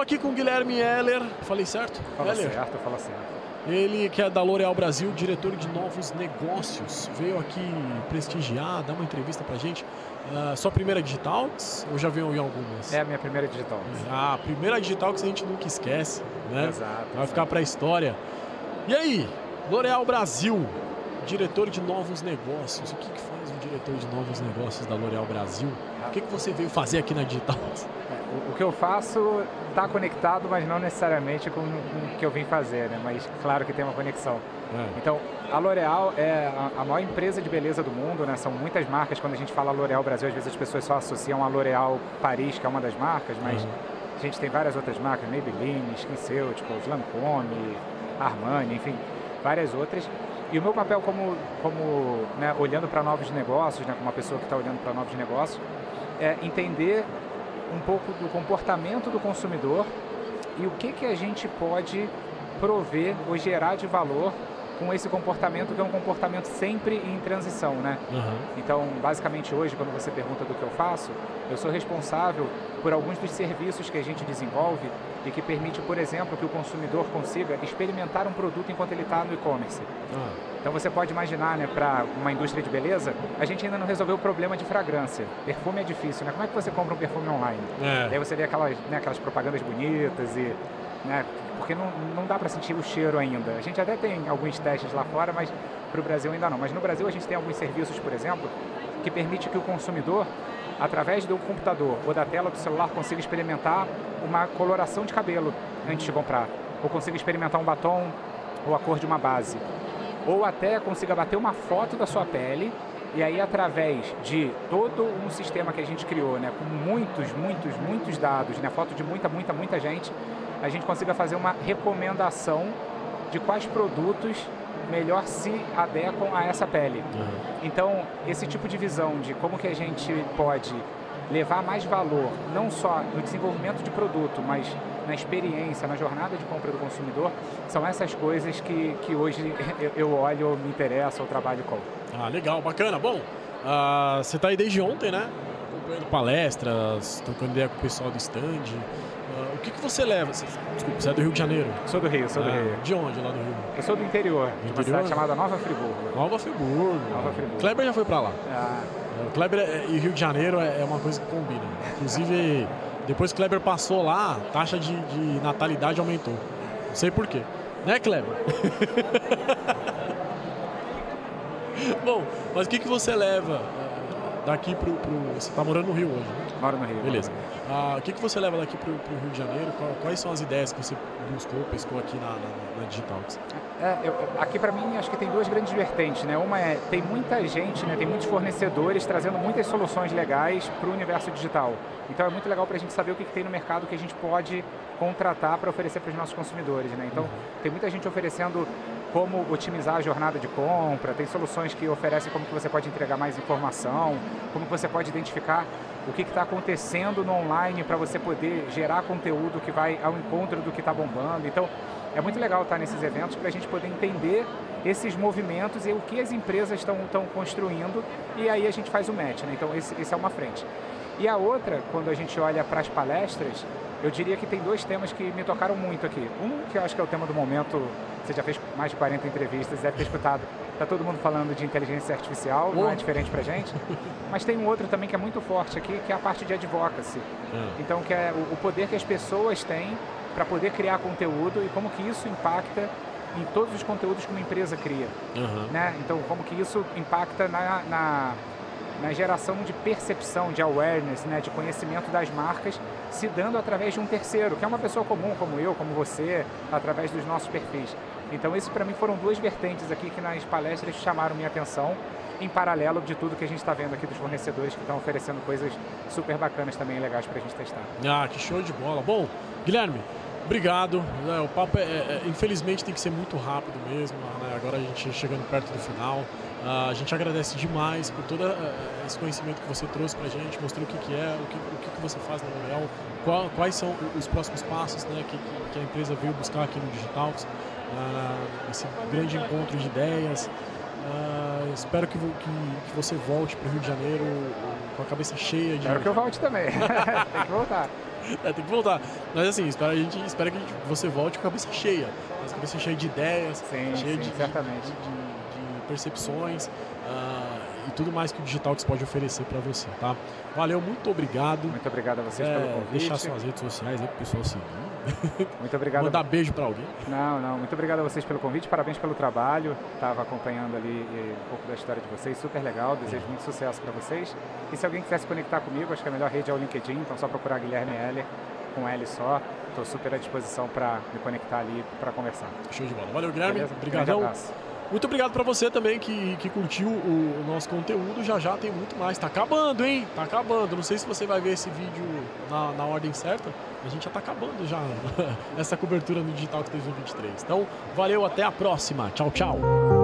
Tô aqui com o Guilherme Heller, falei certo? Fala Heller. certo, fala certo. Ele que é da L'Oréal Brasil, diretor de novos negócios, veio aqui prestigiar, dar uma entrevista pra gente. Uh, sua primeira Digitalks ou já veio em algumas? É a minha primeira digital. Ah, a primeira Digitalks a gente nunca esquece, né? Exato. Vai ficar pra história. E aí, L'Oréal Brasil, diretor de novos negócios. O que, que faz um diretor de novos negócios da L'Oréal Brasil? O que, que você veio fazer aqui na Digitalks? O, o que eu faço está conectado, mas não necessariamente com, com, o que eu vim fazer, né? Mas claro que tem uma conexão. É. Então, a L'Oréal é a, a, maior empresa de beleza do mundo, né? São muitas marcas. Quando a gente fala L'Oréal Brasil, às vezes as pessoas só associam a L'Oréal Paris, que é uma das marcas, mas uhum. a gente tem várias outras marcas, Maybelline, SkinCeuticals, Lancôme, Armani, enfim, várias outras. E o meu papel como, como né, olhando para novos negócios, né, como uma pessoa que está olhando para novos negócios, é entender um pouco do comportamento do consumidor e o que, que a gente pode prover ou gerar de valor com esse comportamento que é um comportamento sempre em transição, né? Uhum. Então, basicamente hoje, quando você pergunta do que eu faço, eu sou responsável por alguns dos serviços que a gente desenvolve e que permite, por exemplo, que o consumidor consiga experimentar um produto enquanto ele está no e-commerce. Uhum. Então você pode imaginar, né, para uma indústria de beleza, a gente ainda não resolveu o problema de fragrância. Perfume é difícil, né? Como é que você compra um perfume online? É. Aí você vê aquelas, né, aquelas propagandas bonitas e né, porque não, não dá para sentir o cheiro ainda. A gente até tem alguns testes lá fora, mas para o Brasil ainda não. Mas no Brasil a gente tem alguns serviços, por exemplo, que permite que o consumidor, através do computador ou da tela do celular, consiga experimentar uma coloração de cabelo antes de comprar, ou consiga experimentar um batom ou a cor de uma base, ou até consiga bater uma foto da sua pele e aí através de todo um sistema que a gente criou, né, com muitos, muitos, muitos dados, né, foto de muita, muita, muita gente, a gente consiga fazer uma recomendação de quais produtos melhor se adequam a essa pele. Uhum. Então, esse tipo de visão de como que a gente pode levar mais valor, não só no desenvolvimento de produto, mas na experiência, na jornada de compra do consumidor, são essas coisas que, que hoje eu olho, me interessa, ou trabalho com. Ah, legal, bacana. Bom, uh, você está aí desde ontem, né? Acompanhando palestras, trocando ideia com o pessoal do stand. O que, que você leva? Desculpa, você é do Rio de Janeiro? Sou do Rio, sou do ah, Rio. De onde lá do Rio? Eu sou do interior, do de uma cidade chamada Nova Friburgo. Nova Friburgo. Nova Friburgo. Kleber já foi para lá. Ah. O Kleber é, e Rio de Janeiro é, é uma coisa que combina. Inclusive, depois que Kleber passou lá, a taxa de, de natalidade aumentou. Não sei porquê. Né, Kleber? Bom, mas o que, que você leva daqui pro, pro. Você está morando no Rio hoje, né? Moro no Rio. Beleza. Ah, o que, que você leva daqui pro, pro Rio de Janeiro? Quais são as ideias que você buscou, pescou aqui na, na, na Digitalx? É, eu, aqui para mim acho que tem duas grandes vertentes, né? Uma é tem muita gente, né? Tem muitos fornecedores trazendo muitas soluções legais para o universo digital. Então é muito legal para a gente saber o que, que, tem no mercado que a gente pode contratar para oferecer para os nossos consumidores, né? Então uhum. tem muita gente oferecendo como otimizar a jornada de compra, tem soluções que oferecem como que você pode entregar mais informação, como que você pode identificar o que está acontecendo no online para você poder gerar conteúdo que vai ao encontro do que está bombando. Então, é muito legal estar nesses eventos para a gente poder entender esses movimentos e o que as empresas estão construindo e aí a gente faz o match. Né? Então, esse, esse é uma frente. E a outra, quando a gente olha para as palestras, eu diria que tem dois temas que me tocaram muito aqui. Um, que eu acho que é o tema do momento, você já fez mais de 40 entrevistas, deve ter escutado. Está todo mundo falando de inteligência artificial, oh. não é diferente para gente. Mas tem um outro também que é muito forte aqui, que é a parte de advocacy. É. Então, que é o, o poder que as pessoas têm para poder criar conteúdo e como que isso impacta em todos os conteúdos que uma empresa cria. Uhum. Né? Então, como que isso impacta na, na na geração de percepção, de awareness, né, de conhecimento das marcas, se dando através de um terceiro, que é uma pessoa comum, como eu, como você, através dos nossos perfis. Então, isso para mim foram duas vertentes aqui que nas palestras chamaram minha atenção, em paralelo de tudo que a gente está vendo aqui dos fornecedores que estão oferecendo coisas super bacanas também legais para a gente testar. Ah, que show de bola. Bom, Guilherme, obrigado. É, o papo, é, é, infelizmente, tem que ser muito rápido mesmo. Né? Agora a gente chegando perto do final. Uh, a gente agradece demais por todo uh, esse conhecimento que você trouxe para a gente, mostrou o que, que é, o que, o que, você faz na L'Oréal, quais são os próximos passos né, que, que, a empresa veio buscar aqui no Digitalx, uh, esse grande encontro de ideias. espero que, que, você volte para o Rio de Janeiro com a cabeça cheia de. Espero que eu volte também. Tem que voltar. É, tem que voltar. Mas assim, espera, a gente espera que você volte com a cabeça cheia. A cabeça cheia de ideias, sim, cheia sim, de. De, de, de percepções. Uh, e tudo mais que o digital que pode oferecer para você, tá? Valeu, muito obrigado. Muito obrigado a vocês é, pelo convite. Deixar suas redes sociais aí pro pessoal seguir. Muito obrigado. Mandar beijo para alguém. Não, não. Muito obrigado a vocês pelo convite. Parabéns pelo trabalho. Estava acompanhando ali eh, um pouco da história de vocês. Super legal. Desejo muito sucesso para vocês. E se alguém quiser se conectar comigo, acho que a melhor rede é o LinkedIn. Então, só procurar Guilherme Heller com L só. Estou super à disposição para me conectar ali para conversar. Show de bola. Valeu, Guilherme. Obrigadão. Muito obrigado para você também que, que curtiu o, o, nosso conteúdo. Já já tem muito mais. Tá acabando, hein? Tá acabando. Não sei se você vai ver esse vídeo na, na ordem certa. A gente já tá acabando já essa cobertura no Digital 2023. Então, valeu, até a próxima. Tchau, tchau.